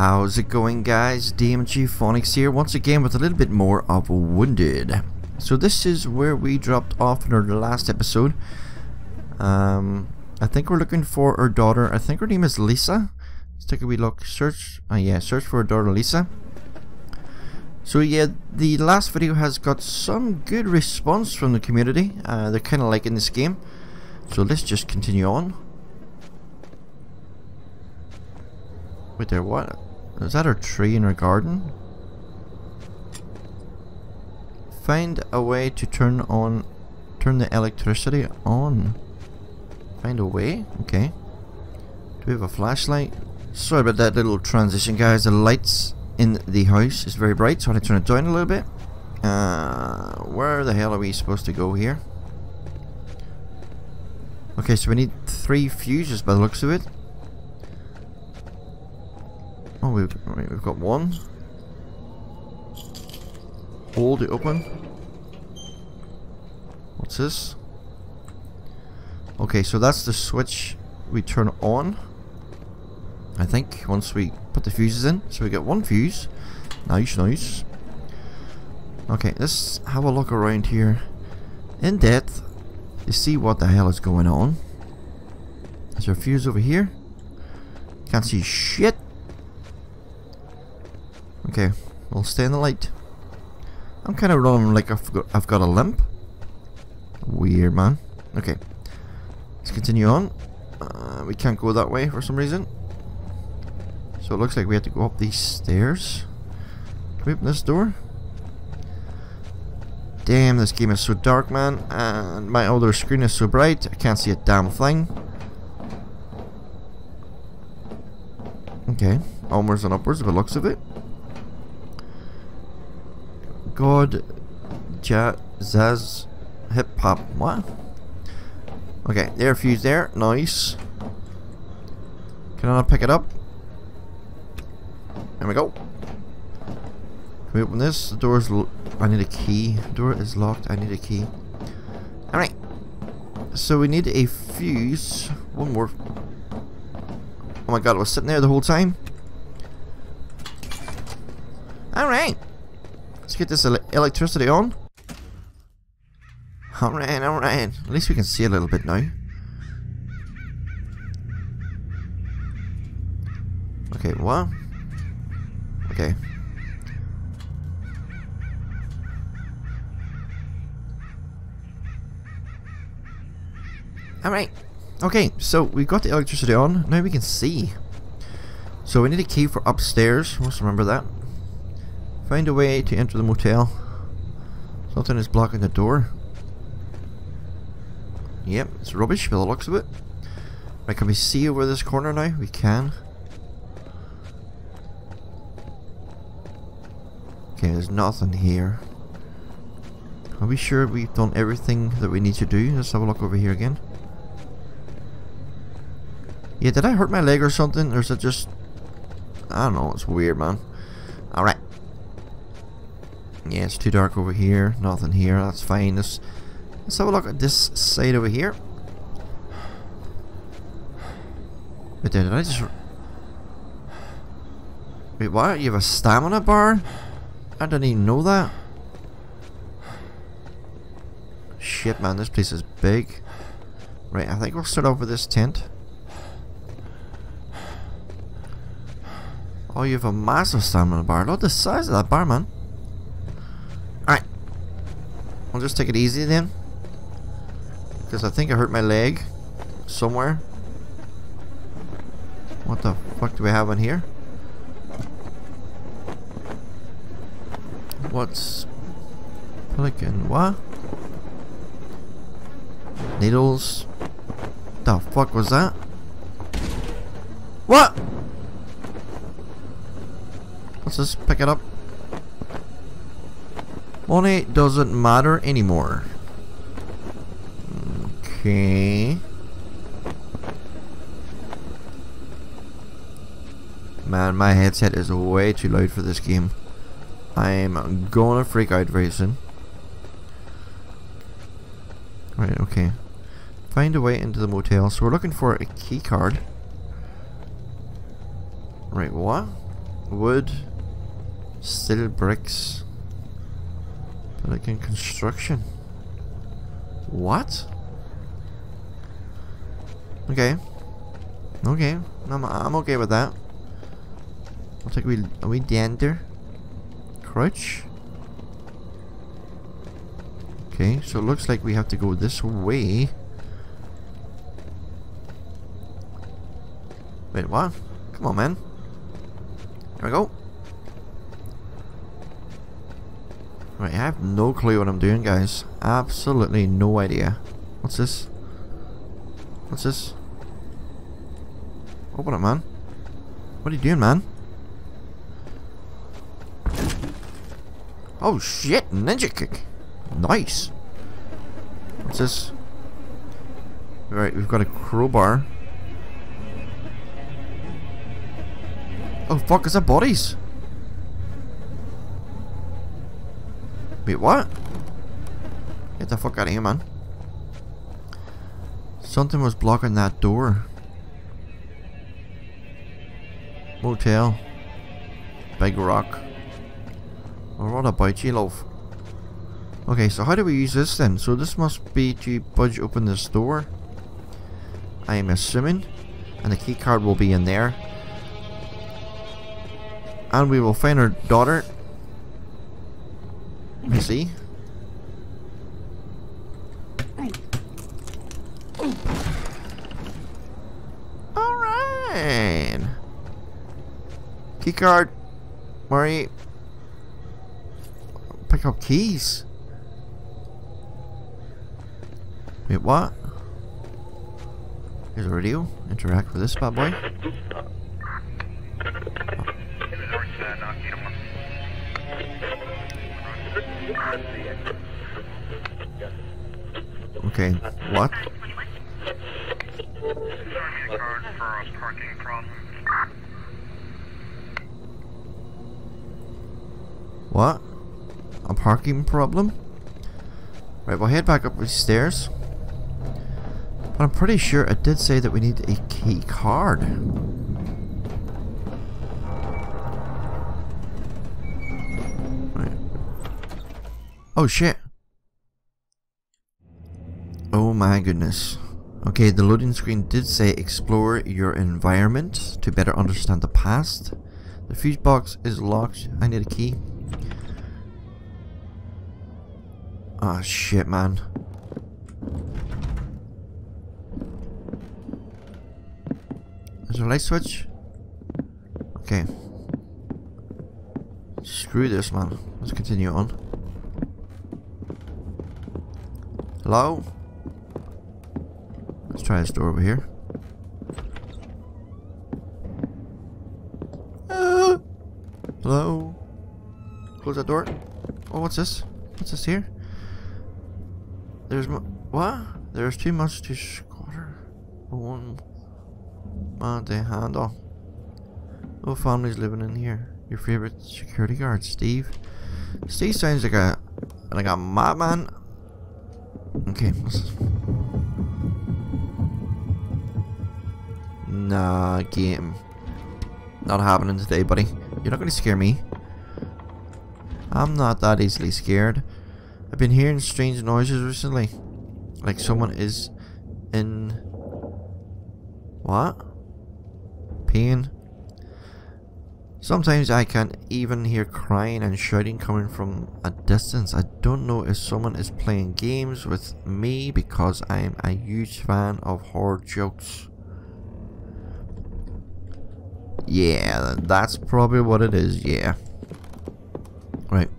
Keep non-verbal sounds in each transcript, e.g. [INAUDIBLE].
How's it going guys? DMG Phonics here once again with a little bit more of Wounded. So this is where we dropped off in our last episode. Um, I think we're looking for our daughter. I think her name is Lisa. Let's take a wee look. Search, uh, yeah, search for our daughter Lisa. So yeah, the last video has got some good response from the community. Uh, they're kind of liking this game. So let's just continue on. Wait there, what? Is that our tree in our garden? Find a way to turn on, turn the electricity on. Find a way? Okay. Do we have a flashlight? Sorry about that little transition guys, the lights in the house is very bright so I to turn it down a little bit. Uh, where the hell are we supposed to go here? Okay, so we need three fuses by the looks of it. We've, we've got one. Hold it open. What's this? Okay, so that's the switch we turn on. I think, once we put the fuses in. So we get one fuse. Nice, nice. Okay, let's have a look around here in depth to see what the hell is going on. Is there a fuse over here? Can't see shit. Okay, we'll stay in the light. I'm kind of running like I've got, I've got a limp. Weird, man. Okay, let's continue on. Uh, we can't go that way for some reason. So it looks like we have to go up these stairs. Can we open this door? Damn, this game is so dark, man. And my other screen is so bright, I can't see a damn thing. Okay, onwards and upwards by the looks of it. God, Jazz, Hip Hop, what? Okay, there, fuse there, nice. Can I pick it up? There we go. Can we open this? The door is. I need a key. The door is locked. I need a key. Alright. So we need a fuse. One more. Oh my god, I was sitting there the whole time. Alright. Let's get this ele electricity on. Alright, alright. At least we can see a little bit now. Okay, what? Okay. Alright. Okay, so we've got the electricity on. Now we can see. So we need a key for upstairs. Must remember that. Find a way to enter the motel. Something is blocking the door. Yep, it's rubbish by the looks of it. Right, can we see over this corner now? We can. Okay, there's nothing here. Are we sure we've done everything that we need to do? Let's have a look over here again. Yeah, did I hurt my leg or something? Or is it just... I don't know, it's weird, man. Yeah, it's too dark over here. Nothing here, that's fine. Let's, let's have a look at this side over here. Wait, did I just... Wait, what? You have a stamina bar? I didn't even know that. Shit, man, this place is big. Right, I think we'll start off with this tent. Oh, you have a massive stamina bar. Look at the size of that bar, man. Alright. I'll just take it easy then. Because I think I hurt my leg. Somewhere. What the fuck do we have in here? What's Pelican? What? Needles? The fuck was that? What? Let's just pick it up. Money doesn't matter anymore. Okay. Man, my headset is way too loud for this game. I'm gonna freak out very soon. Right, okay. Find a way into the motel. So we're looking for a key card. Right, what? wood, steel bricks, like in construction. What? Okay. Okay. I'm, I'm okay with that. I'll take a wee, a wee dander. Crouch. Okay, so it looks like we have to go this way. Wait, what? Come on, man. Here we go. Right, I have no clue what I'm doing, guys. Absolutely no idea. What's this? What's this? Open it, man. What are you doing, man? Oh shit, ninja kick. Nice. What's this? Right, we've got a crowbar. Oh fuck, is that bodies? Wait, what? Get the fuck out of here, man. Something was blocking that door. Motel. Big rock. Or what about you, love? Okay, so how do we use this then? So this must be to budge open this door. I am assuming. And the key card will be in there. And we will find our daughter. See. Alright. Key card. Where? Pick up keys. Wait, what? Here's a radio. Interact with this bad boy. Okay, what? What? A parking problem? Right, we'll head back up the stairs. But I'm pretty sure it did say that we need a key card. Oh shit. Oh my goodness. Okay, the loading screen did say explore your environment to better understand the past. The fuse box is locked. I need a key. Oh shit, man. Is there a light switch? Okay. Screw this, man. Let's continue on. Hello? Let's try this door over here. Uh, hello? Close that door. Oh, what's this? What's this here? There's what? There's too much to squatter. One man to handle. No families living in here. Your favorite security guard, Steve. Steve sounds like a like a madman. Okay, Nah, game. Not happening today, buddy. You're not gonna scare me. I'm not that easily scared. I've been hearing strange noises recently. Like someone is in... What? Pain? Sometimes I can even hear crying and shouting coming from a distance. I don't know if someone is playing games with me because I'm a huge fan of horror jokes. Yeah, that's probably what it is, yeah. Right.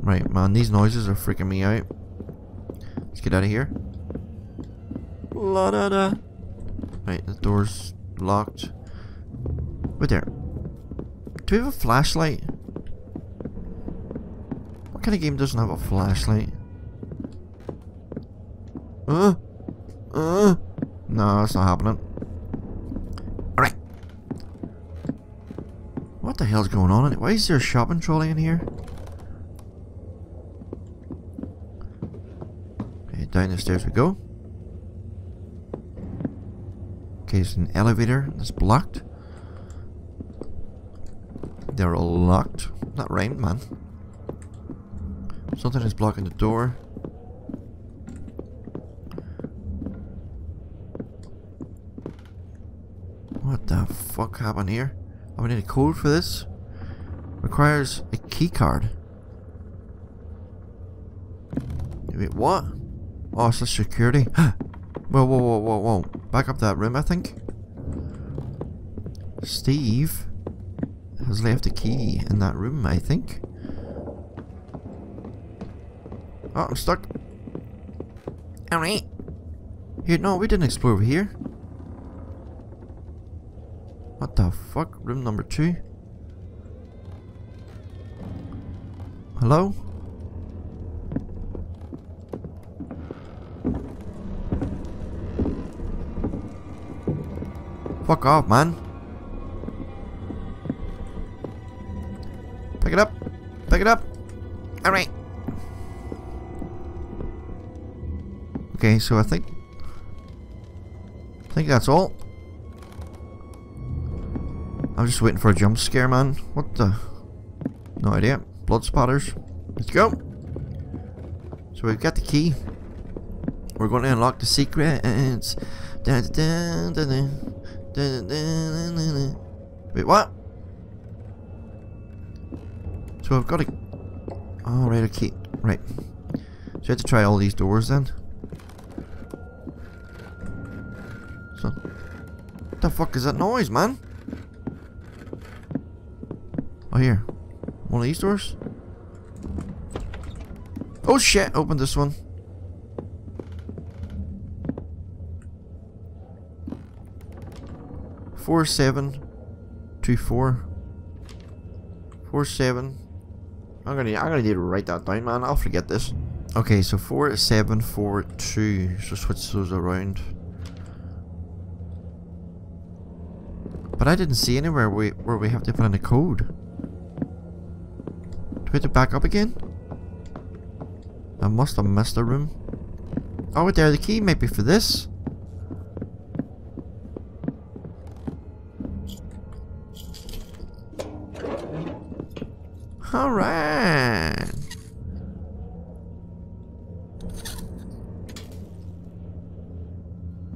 Right, man, these noises are freaking me out. Let's get out of here. La da da. Right, the door's locked. Wait there. Do we have a flashlight? What kind of game doesn't have a flashlight? Uh? Uh? No, that's not happening. Alright. What the hell's going on? Why is there a shopping trolley in here? Okay, down the stairs we go. Okay, it's an elevator that's blocked. They're all locked. Not rain, man. Something is blocking the door. What the fuck happened here? Oh, we need a code for this? Requires a key card. Wait, what? Oh, it's a security. [GASPS] whoa, whoa, whoa, whoa, whoa. Back up that room, I think. Steve has left a key in that room, I think. Oh, I'm stuck. Alright. Here, no, we didn't explore over here. What the fuck? Room number two? Hello? Fuck off, man. Pick it up. Pick it up. Alright. Okay, so I think... I think that's all. I'm just waiting for a jump scare, man. What the... No idea. Blood spotters. Let's go. So we've got the key. We're going to unlock the secrets. Dun, dun, dun, Wait, what? So I've got a... Oh, right, a key. Right. So I have to try all these doors then. So... What the fuck is that noise, man? Oh, here. One of these doors? Oh shit, open this one. Four seven two four four seven. I'm gonna I'm gonna need to write that down, man. I'll forget this. Okay, so four seven four two. So switch those around. But I didn't see anywhere we where we have to put in a code. Do we have to back up again? I must have missed a room. Oh, there, the key might be for this. Alright.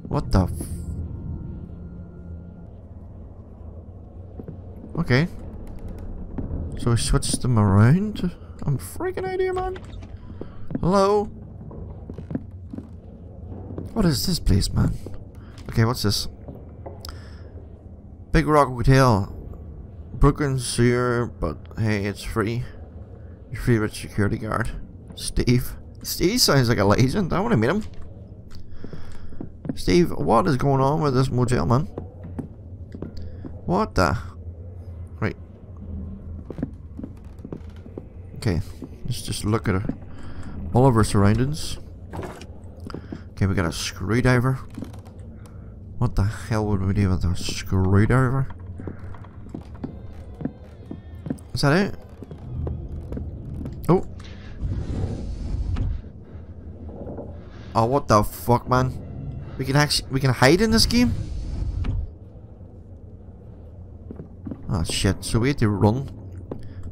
What the Okay. So we switched them around? I'm freaking out here, man. Hello? What is this place, man? Okay, what's this? Big Rock Hotel. Brooklyn sewer, but hey, it's free. Your favorite security guard, Steve. Steve sounds like a legend. I want to meet him. Steve, what is going on with this motel, man? What the? Right. Okay, let's just look at all of our surroundings. Okay, we got a screwdriver. What the hell would we do with a screwdriver? Is that it? Oh. Oh, what the fuck, man? We can actually, we can hide in this game? Oh shit, so we have to run.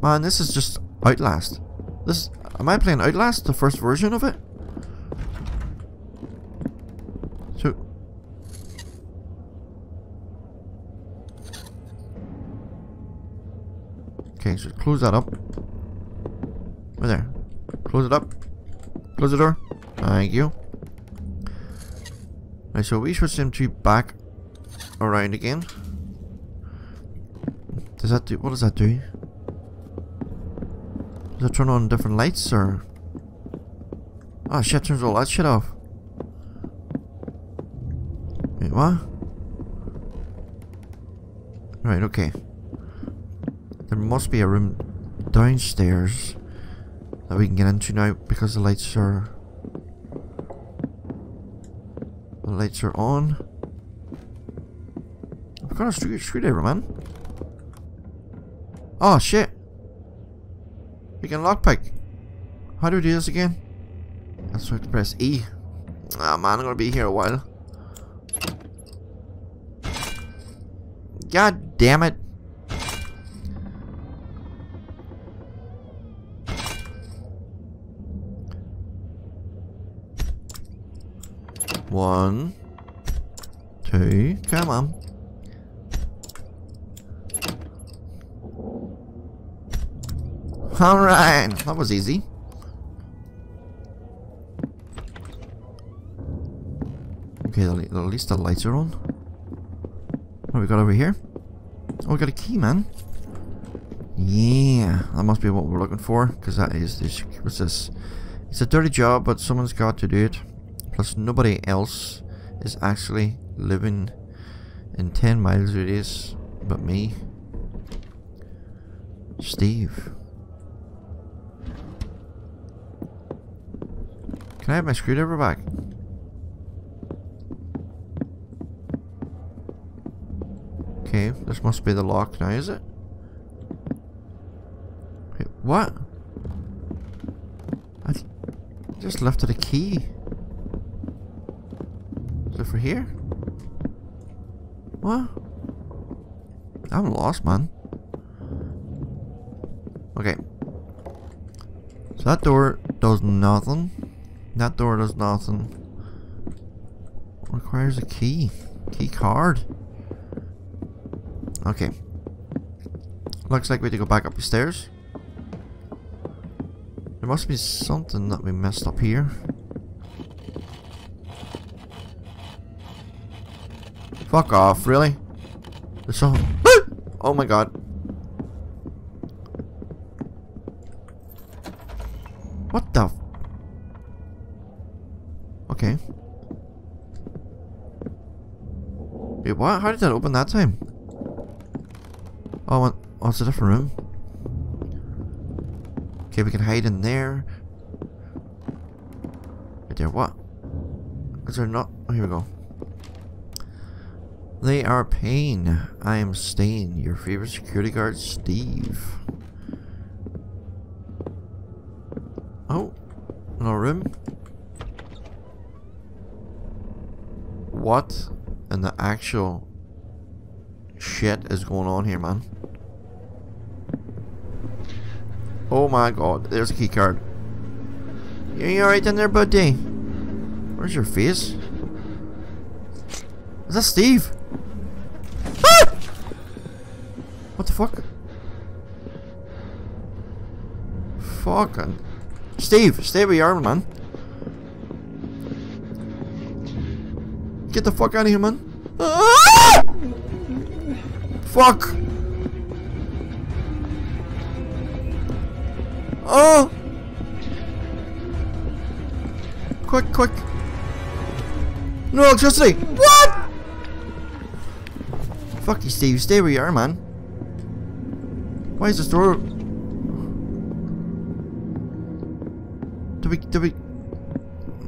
Man, this is just Outlast. This, am I playing Outlast, the first version of it? So, Okay, so close that up. Right there. Close it up. Close the door. Thank you. Right, so we switch them to back around again. Does that do? What does that do? Does it turn on different lights or? Oh shit! Turns all that shit off. Wait, what? Right. Okay. Must be a room downstairs that we can get into now because the lights are the lights are on. I've got a screw screwdriver, man. Oh shit! We can lockpick. How do we do this again? That's right, to press E. Ah oh, man, I'm gonna be here a while. God damn it. One, two, come on. Alright, that was easy. Okay, at least the lights are on. What we got over here? Oh, we got a key, man. Yeah, that must be what we're looking for, because that is this. What's this? It's a dirty job, but someone's got to do it. Plus, nobody else is actually living in 10 miles radius but me. Steve. Can I have my screwdriver back? Okay, this must be the lock now, is it? Wait, what? I just left it a key. For here? What? I'm lost, man. Okay. So that door does nothing. That door does nothing. Requires a key. Key card. Okay. Looks like we have to go back up the stairs. There must be something that we messed up here. Fuck off, really? There's so [GASPS] Oh my god. What the Okay. Wait, what? How did that open that time? Oh, oh, it's a different room. Okay, we can hide in there. Right there, what? Is there not? Oh, here we go. They are pain. I am Stain, your favorite security guard, Steve. Oh, no room. What in the actual shit is going on here, man? Oh my god, there's a key card. You alright in there, buddy? Where's your face? Is that Steve? Fucking. Steve, stay where you are, man. Get the fuck out of here, man. Ah! [LAUGHS] Fuck. Oh! Quick, quick. No electricity! What? Fuck you, Steve. Stay where you are, man. Why is this door... we... Do we...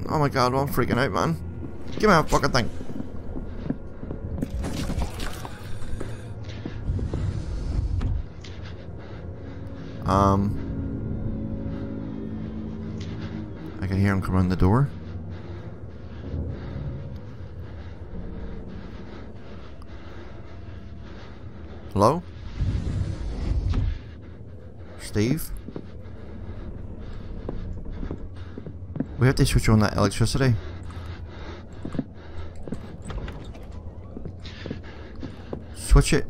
Oh my god, I'm freaking out, man. Give me a fucking thing. Um... I can hear him come around the door. Hello? Steve? We have to switch on that electricity. Switch it.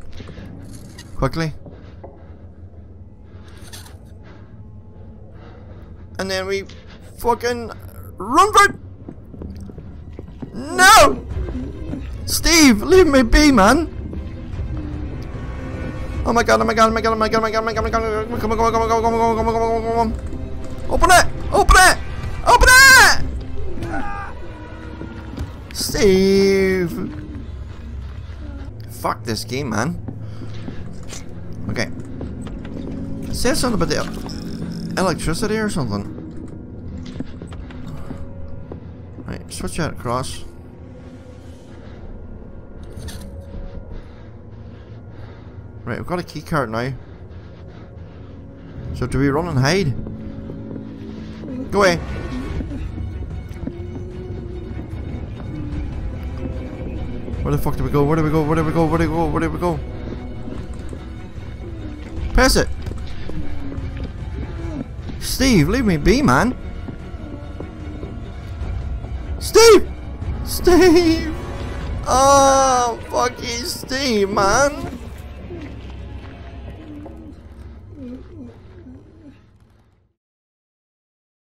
Quickly. And then we fucking run for it! No! Steve, leave me be, man! Oh my god, oh my god, oh my god, oh my god, oh my god, oh my god, oh my god, come on, come on, come on, come on, come on, come on, come on, come on, come on. Open it! Open it! Open Fuck this game, man. Okay. Say something about the electricity or something. Right, switch that across. Right, we've got a key card now. So do we run and hide? Go away. Where the fuck do we go? Where do we go? Where do we go? Where do we go? Where do we go? Pass it! Steve, leave me be, man! Steve! Steve! Oh, fucking Steve, man!